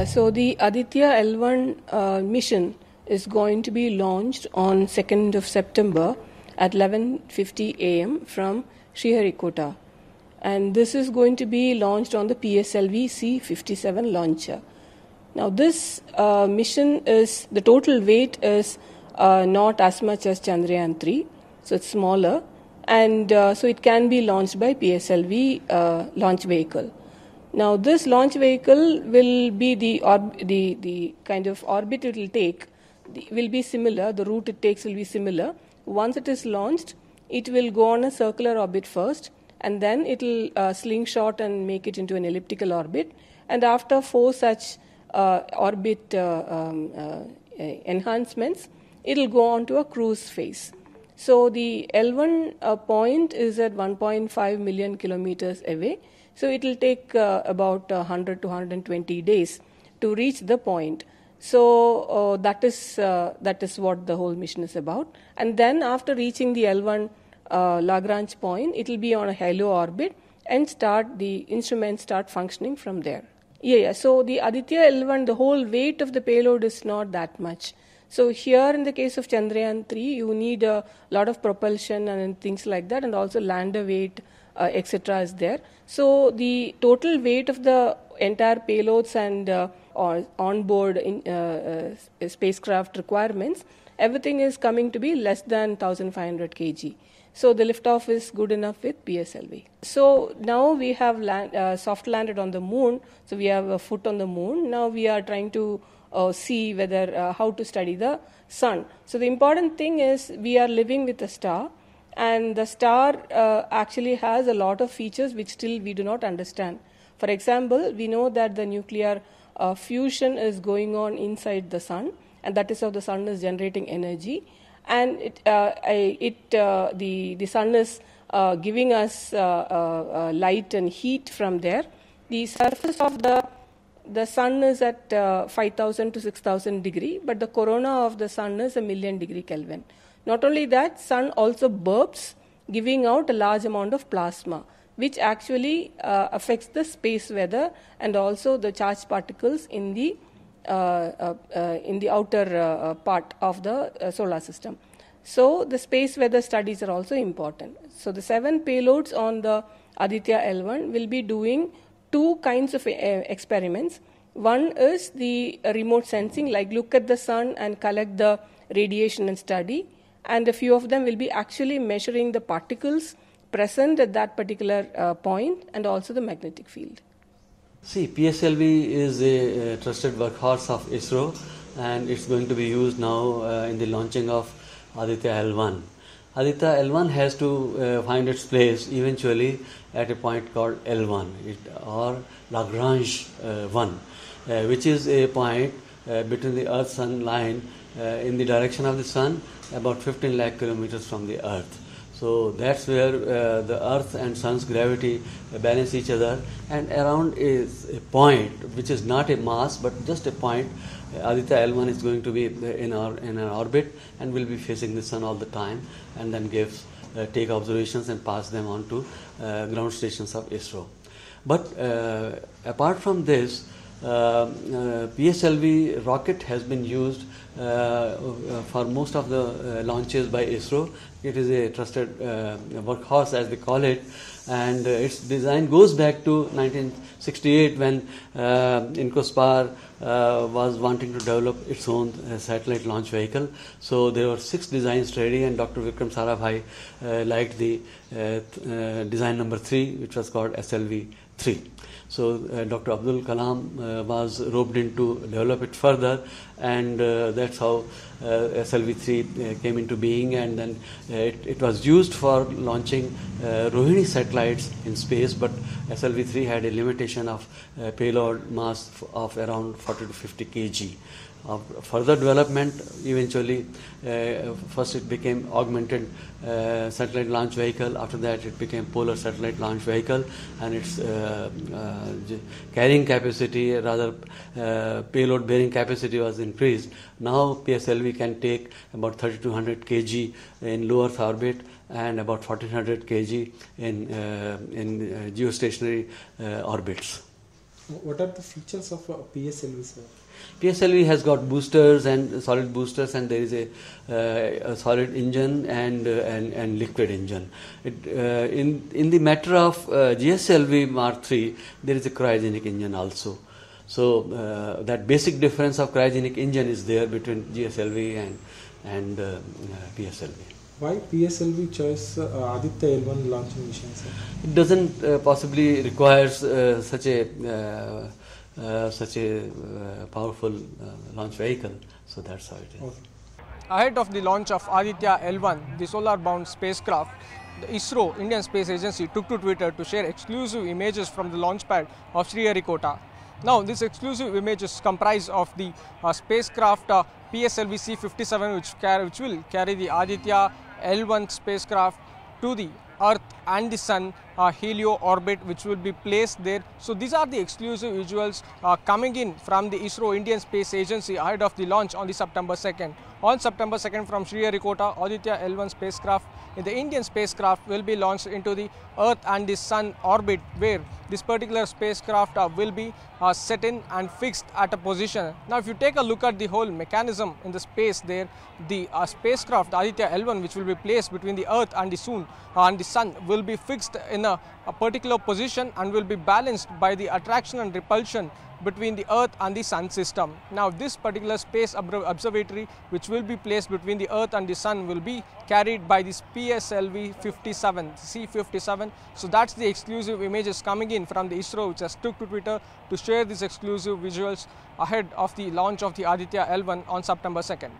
Yeah, so the Aditya L1 uh, mission is going to be launched on 2nd of September at 11:50 a.m. from Sriharikota. And this is going to be launched on the PSLV C57 launcher. Now, this uh, mission is the total weight is uh, not as much as Chandrayaan 3, so it's smaller, and uh, so it can be launched by PSLV uh, launch vehicle. Now, this launch vehicle will be the the the kind of orbit it will take the, will be similar. The route it takes will be similar. Once it is launched, it will go on a circular orbit first, and then it will uh, slingshot and make it into an elliptical orbit. And after four such uh, orbit uh, um, uh, enhancements, it will go on to a cruise phase. So the L1 uh, point is at 1.5 million kilometers away. So it will take uh, about 100 to 120 days to reach the point. So uh, that is uh, that is what the whole mission is about. And then after reaching the L1 uh, Lagrange point, it will be on a halo orbit and start the instruments start functioning from there. Yeah, yeah. So the Aditya L1, the whole weight of the payload is not that much. So here in the case of Chandrayaan 3, you need a lot of propulsion and things like that, and also lander weight, uh, etc. is there. So the total weight of the entire payloads and uh, or onboard in, uh, uh, spacecraft requirements, everything is coming to be less than 1,500 kg. So the liftoff is good enough with PSLV. So now we have land, uh, soft landed on the moon. So we have a foot on the moon. Now we are trying to uh, see whether uh, how to study the sun. So the important thing is we are living with a star, and the star uh, actually has a lot of features which still we do not understand. For example, we know that the nuclear uh, fusion is going on inside the sun, and that is how the sun is generating energy. And it, uh, it uh, the the sun is uh, giving us uh, light and heat from there. The surface of the the sun is at 5000 to 6000 degree, but the corona of the sun is a million degree Kelvin. Not only that, sun also burps, giving out a large amount of plasma which actually uh, affects the space weather and also the charged particles in the uh, uh, uh in the outer uh, part of the solar system. So the space weather studies are also important. So the seven payloads on the Aditya L1 will be doing two kinds of experiments. One is the remote sensing, like look at the sun and collect the radiation and study, and a few of them will be actually measuring the particles present at that particular uh, point and also the magnetic field. See, PSLV is a, a, trusted workhorse of ISRO and it's going to be used now uh, in the launching of Aditya L1. Aditya L1 has to uh, find its place eventually at a point called L1 it, or Lagrange uh, 1, uh, which is a point uh, between the Earth Sun line in the direction of the Sun about 15 lakh kilometers from the Earth. So that's where uh, the Earth and Sun's gravity balance each other, and around is a point which is not a mass but just a point. Aditya L1 is going to be in our in our orbit and will be facing the Sun all the time, and then gives uh, take observations and pass them on to uh, ground stations of ISRO. But uh, apart from this, Uh, uh, PSLV rocket has been used uh, uh for most of the launches by ISRO. It is a trusted workhorse, as they call it, and its design goes back to 1968 when Incospar uh, was wanting to develop its own uh, satellite launch vehicle. So there were six designs ready, and Dr. Vikram Sarabhai uh, liked the design number three, which was called SLV 3. So uh, Dr. Abdul Kalam uh, was roped in to develop it further, and uh, that's how uh, SLV-3 uh, came into being. And then uh, it, it, was used for launching Rohini satellites in space, but SLV-3 had a limitation of payload mass of around 40 to 50 kg. Further development eventually uh, first it became augmented uh, satellite launch vehicle. After that it became polar satellite launch vehicle. And its uh, uh carrying capacity rather uh, payload bearing capacity was increased now PSLV can take about 3200 kg in low earth orbit and about 1400 kg in uh, in geostationary orbits What are the features of uh, PSLV, sir? PSLV has got boosters and solid boosters, and there is a, uh, a solid engine and, uh, and and liquid engine. It, uh, in in the matter of uh, GSLV Mark III, there is a cryogenic engine also. So uh, that basic difference of cryogenic engine is there between GSLV and and uh, uh, PSLV. Why PSLV chose uh, Aditya L1 launching mission, sir? It doesn't uh, possibly requires uh, such a uh, uh, such a uh, powerful uh, launch vehicle. So that's how it is. Okay. Ahead of the launch of Aditya L1, the solar bound spacecraft, the ISRO, Indian Space Agency, took to Twitter to share exclusive images from the launch pad of Sriharikota. Now, this exclusive image is comprised of the uh, spacecraft uh, PSLV C57, which, which will carry the Aditya L1 spacecraft to the Earth and the Sun uh, helio orbit, which will be placed there. So these are the exclusive visuals uh, coming in from the ISRO Indian Space Agency ahead of the launch on the September 2nd. On September 2nd from Sriharikota, Aditya L1 spacecraft in the Indian spacecraft will be launched into the Earth and the Sun orbit, where this particular spacecraft uh, will be uh, set in and fixed at a position. Now, if you take a look at the whole mechanism in the space there, the uh, spacecraft Aditya L1, which will be placed between the Earth and the Sun and the Sun, will be fixed in a, a particular position and will be balanced by the attraction and repulsion between the Earth and the Sun system. Now, this particular space observatory, which will be placed between the Earth and the Sun, will be carried by this PSLV 57, C57. So, that's the exclusive images coming in from the ISRO, which has took to Twitter to share these exclusive visuals ahead of the launch of the Aditya L1 on September 2nd.